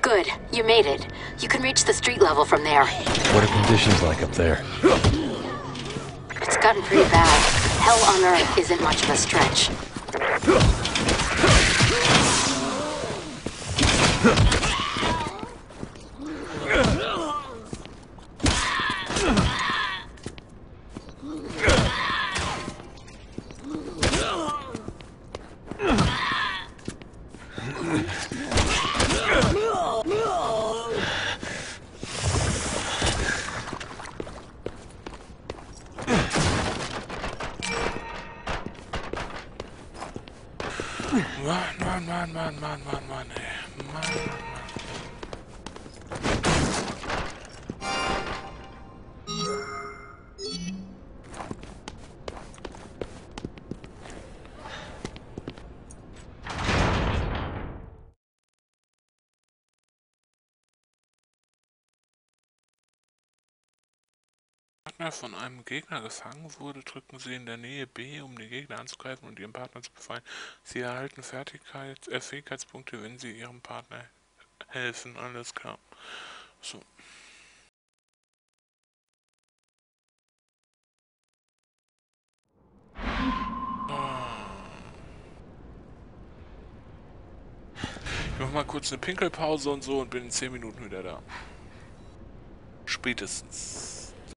Good. You made it. You can reach the street level from there. What are conditions like up there? It's gotten pretty bad. Hell on Earth isn't much of a stretch. Mann, Mann, Mann, Mann, Mann, Mann, Mann, ey. Mann, Partner von einem Gegner gefangen wurde, drücken Sie in der Nähe B, um die Gegner anzugreifen und Ihren Partner zu befreien. Sie erhalten Fertigkeits äh, Fähigkeitspunkte, wenn Sie Ihrem Partner helfen. Alles klar. So. Ich mach mal kurz eine Pinkelpause und so und bin in 10 Minuten wieder da. Spätestens.